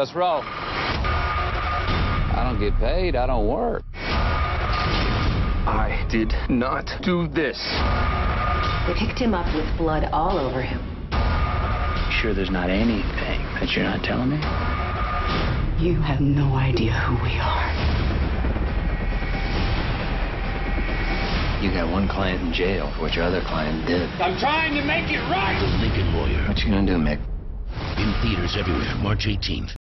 Let's roll. I don't get paid. I don't work. I did not do this. They picked him up with blood all over him. Sure there's not anything that you're not telling me? You have no idea who we are. You got one client in jail for what your other client did. I'm trying to make it right. The Lincoln Lawyer. What you gonna do, Mick? In theaters everywhere, March 18th.